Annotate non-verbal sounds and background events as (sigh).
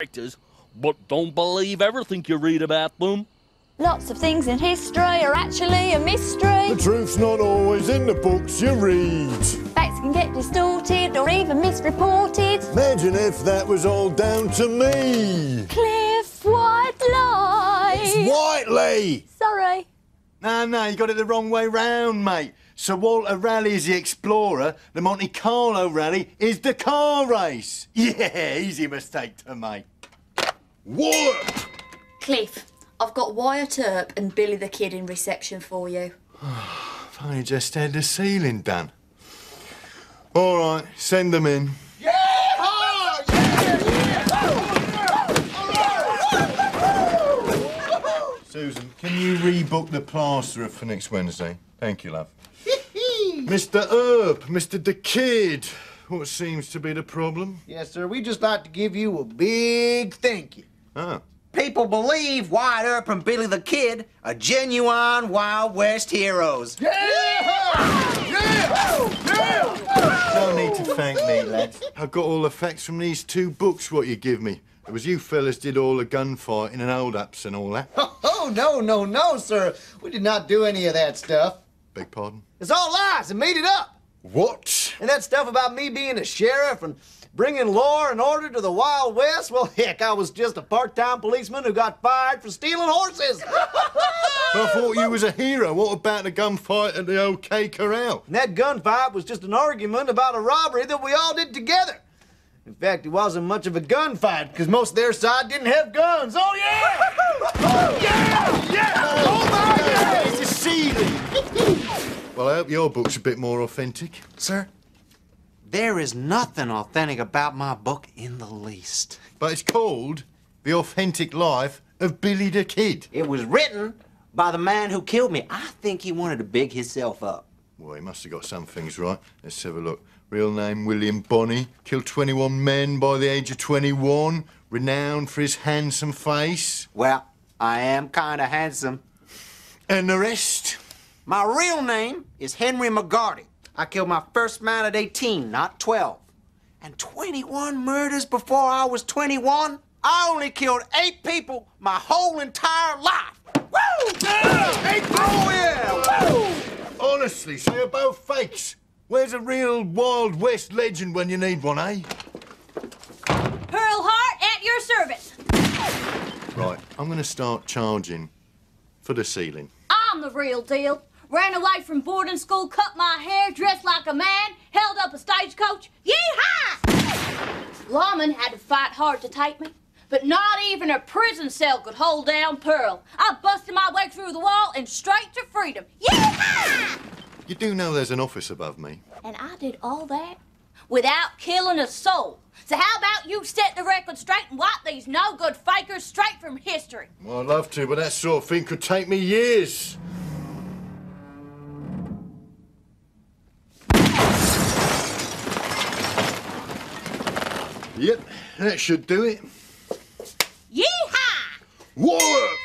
characters, but don't believe everything you read about them. Lots of things in history are actually a mystery. The truth's not always in the books you read. Facts can get distorted or even misreported. Imagine if that was all down to me. Cliff Whiteley. It's Whiteley! Sorry. No, no, you got it the wrong way round, mate. Sir Walter Raleigh is the explorer, the Monte Carlo Rally is the car race. (laughs) Yeah, easy mistake to make. Wallop! Cliff, I've got Wyatt Earp and Billy the Kid in reception for you. (sighs) I've just had the ceiling done. All right, send them in. Yeah! Susan, can you rebook the plasterer for next Wednesday? Thank you, love. Mr. Earp, Mr. the Kid, what seems to be the problem? Yes, sir. We just like to give you a big thank you. Oh, People believe Wyatt Earp and Billy the Kid are genuine Wild West heroes. Yeah! no need to thank me, lads. I got all the facts from these two books what you give me. It was you fellas did all the gunfighting and hold-ups and all that. (laughs) Oh, no, no, no, sir. We did not do any of that stuff. Beg pardon? It's all lies and made it up. What? And that stuff about me being a sheriff and bringing law and order to the Wild West, well, heck, I was just a part-time policeman who got fired for stealing horses. (laughs) I thought you was a hero. What about the gunfight at the OK Corral? And that gunfight was just an argument about a robbery that we all did together. In fact, it wasn't much of a gunfight because most of their side didn't have guns. Oh, yeah! oh, yeah! Yeah! Oh, my God! It's a ceiling. well, I hope your book's a bit more authentic. Sir, there is nothing authentic about my book in the least. But it's called The Authentic Life of Billy the Kid. It was written by the man who killed me. I think he wanted to big himself up. Well, he must have got some things right. Let's have a look. Real name William Bonney. Killed 21 men by the age of 21. Renowned for his handsome face. Well, I am kind of handsome. And the rest? My real name is Henry McCarty. I killed my first man at 18, not 12. And 21 murders before I was 21? I only killed eight people my whole entire life. Woo! Eight Oh, yeah! Woo! Honestly, so you're both fakes. Where's a real Wild West legend when you need one, eh? Pearl Hart at your service. Right, I'm going to start charging for the ceiling. I'm the real deal. Ran away from boarding school, cut my hair, dressed like a man, held up a stagecoach. Yee-haw! Lawman had to fight hard to take me, but not even a prison cell could hold down Pearl. I busted my way through the wall and straight to freedom. Yee-haw! You do know there's an office above me. And I did all that without killing a soul. So how about you set the record straight and wipe these no-good fakers straight from history? Well, I'd love to, but that sort of thing could take me years. Yep, that should do it. Yee-haw! Wallop!